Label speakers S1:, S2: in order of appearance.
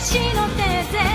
S1: 石の手で